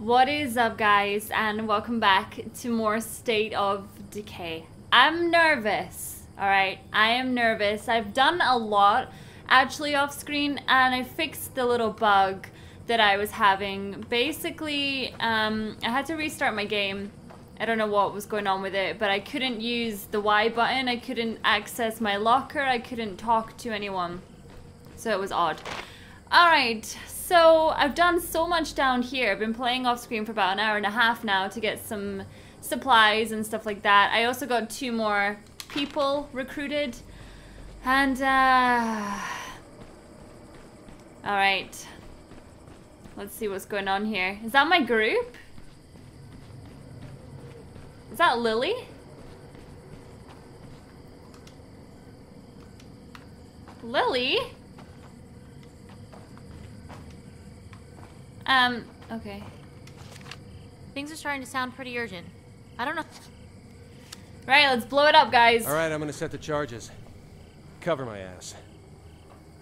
What is up, guys, and welcome back to more State of Decay. I'm nervous, alright? I am nervous. I've done a lot actually off screen, and I fixed the little bug that I was having. Basically, um, I had to restart my game. I don't know what was going on with it, but I couldn't use the Y button. I couldn't access my locker. I couldn't talk to anyone. So it was odd. Alright, so I've done so much down here. I've been playing off screen for about an hour and a half now to get some supplies and stuff like that. I also got two more people recruited. And, uh... Alright. Let's see what's going on here. Is that my group? Is that Lily? Lily? Um, okay. Things are starting to sound pretty urgent. I don't know. Right, let's blow it up, guys. All right, I'm gonna set the charges. Cover my ass.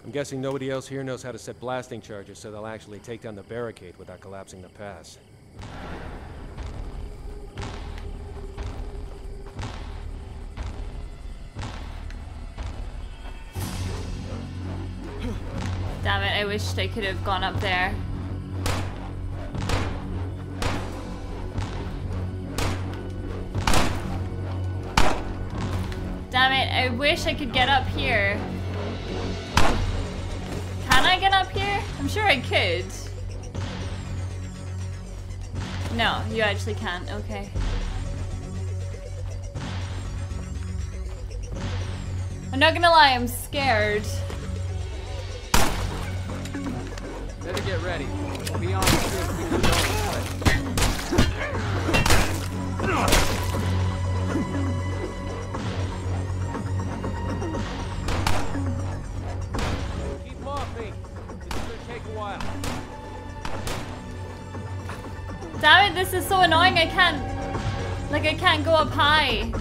I'm guessing nobody else here knows how to set blasting charges, so they'll actually take down the barricade without collapsing the pass. Damn it, I wished I could have gone up there. I wish I could get up here. Can I get up here? I'm sure I could. No, you actually can't. Okay. I'm not gonna lie, I'm scared. Better get ready. Be on annoying. I can't, like, I can't go up high.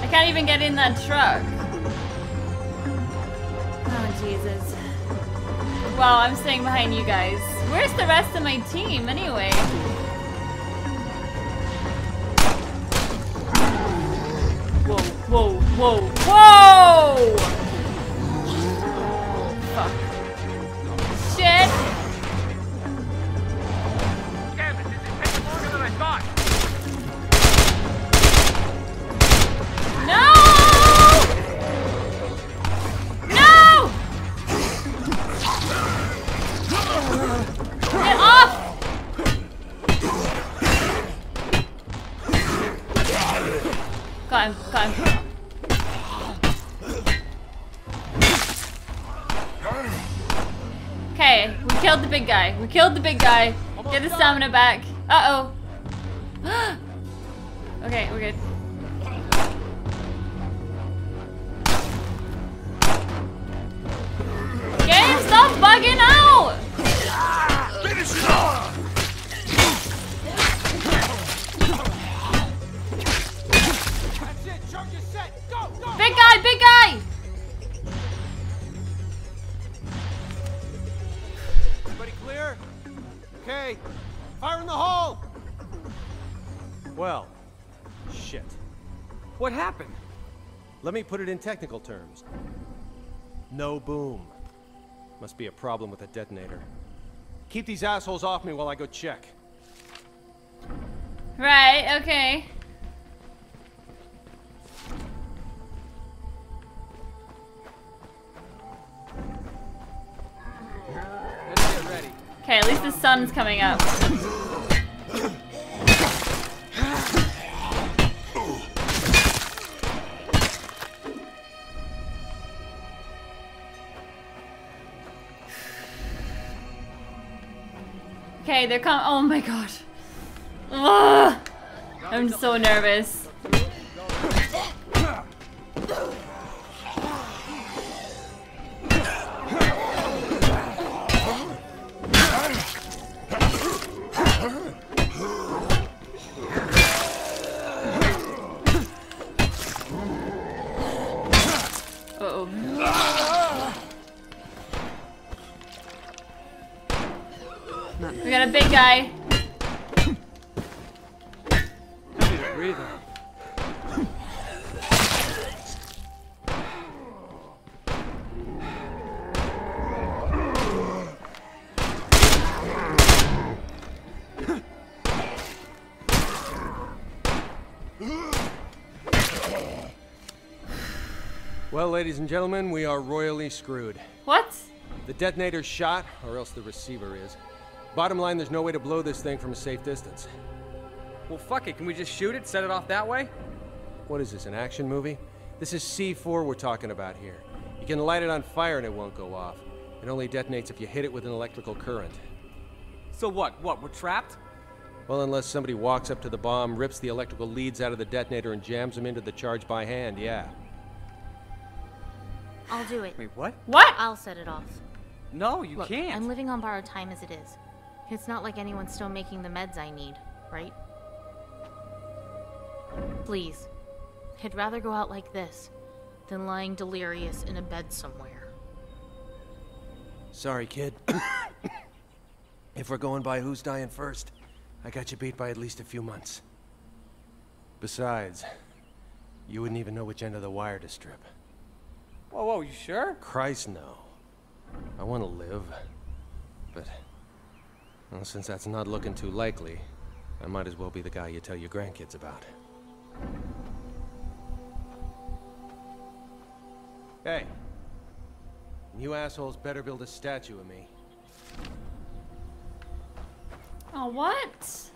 I can't even get in that truck. Oh, Jesus. Well, I'm staying behind you guys. Where's the rest of my team, anyway? Whoa, whoa, whoa, whoa! Fuck. Got him, got him. Okay, we killed the big guy. We killed the big guy. Get the stamina back. Uh-oh. okay, we're good. Okay. Fire in the hole. Well, shit. What happened? Let me put it in technical terms. No boom. Must be a problem with the detonator. Keep these assholes off me while I go check. Right, okay. Sun's coming up. Okay, they're coming. Oh my god. Ugh. I'm so nervous. Well, ladies and gentlemen, we are royally screwed. What? The detonator's shot, or else the receiver is. Bottom line, there's no way to blow this thing from a safe distance. Well, fuck it. Can we just shoot it, set it off that way? What is this, an action movie? This is C4 we're talking about here. You can light it on fire and it won't go off. It only detonates if you hit it with an electrical current. So what? What? We're trapped? Well, unless somebody walks up to the bomb, rips the electrical leads out of the detonator and jams them into the charge by hand, yeah. I'll do it. Wait, what? What? I'll set it off. No, you Look, can't. I'm living on borrowed time as it is. It's not like anyone's still making the meds I need, right? Please. I'd rather go out like this than lying delirious in a bed somewhere. Sorry, kid. if we're going by who's dying first, I got you beat by at least a few months. Besides, you wouldn't even know which end of the wire to strip. Whoa, whoa, you sure? Christ, no. I want to live. But, well, since that's not looking too likely, I might as well be the guy you tell your grandkids about. Hey. You assholes better build a statue of me. Oh, what?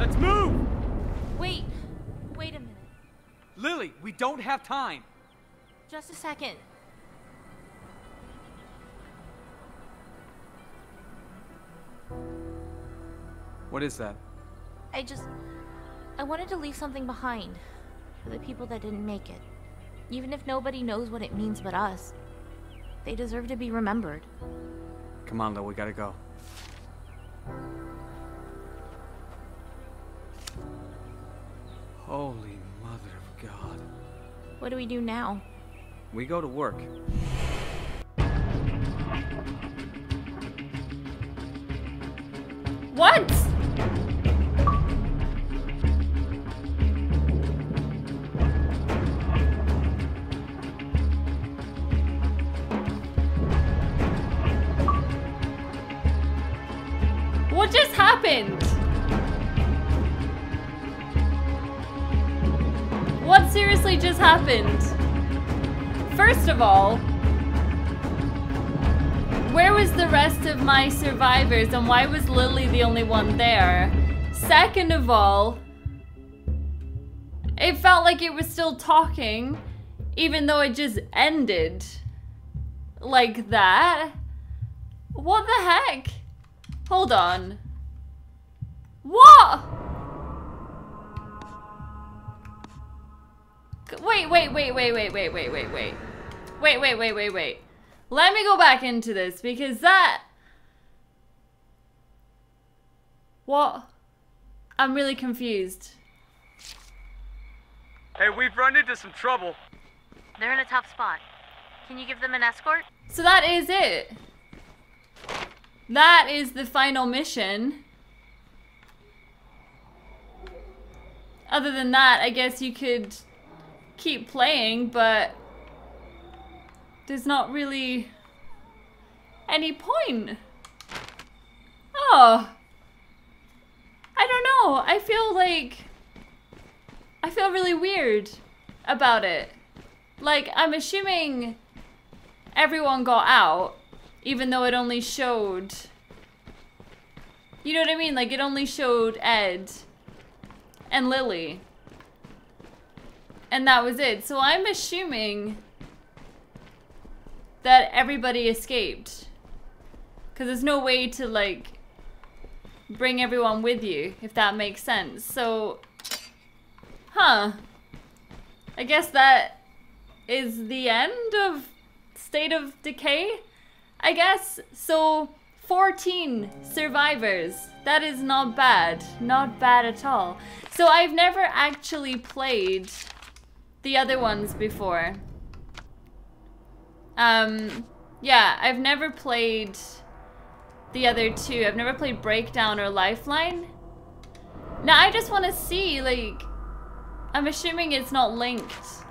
Let's move! Wait! Wait a minute. Lily, we don't have time. Just a second. What is that? I just. I wanted to leave something behind for the people that didn't make it. Even if nobody knows what it means but us, they deserve to be remembered. Come on, Lil, we gotta go. Holy mother of God. What do we do now? We go to work. What? What happened? What seriously just happened? First of all, where was the rest of my survivors and why was Lily the only one there? Second of all, it felt like it was still talking, even though it just ended like that. What the heck? Hold on. What? Wait, wait, wait, wait, wait, wait, wait, wait, wait. Wait, wait, wait, wait, wait. Let me go back into this because that. What? I'm really confused. Hey, we've run into some trouble. They're in a tough spot. Can you give them an escort? So that is it. That is the final mission. Other than that, I guess you could keep playing, but there's not really any point. Oh. I don't know. I feel like I feel really weird about it. Like I'm assuming everyone got out even though it only showed You know what I mean? Like it only showed Ed and Lily. And that was it. So I'm assuming that everybody escaped. Because there's no way to, like, bring everyone with you, if that makes sense. So, huh. I guess that is the end of State of Decay, I guess. So, 14 survivors. That is not bad. Not bad at all. So, I've never actually played the other ones before. Um, yeah, I've never played the other two. I've never played Breakdown or Lifeline. Now, I just want to see, like, I'm assuming it's not linked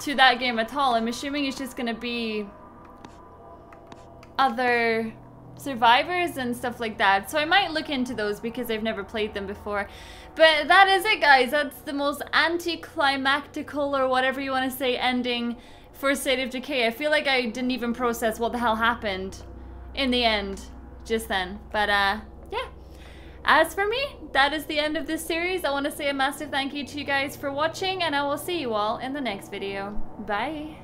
to that game at all. I'm assuming it's just going to be other survivors and stuff like that. So I might look into those because I've never played them before. But that is it, guys. That's the most anticlimactical or whatever you want to say ending for State of Decay. I feel like I didn't even process what the hell happened in the end just then. But uh, yeah. As for me, that is the end of this series. I want to say a massive thank you to you guys for watching and I will see you all in the next video. Bye.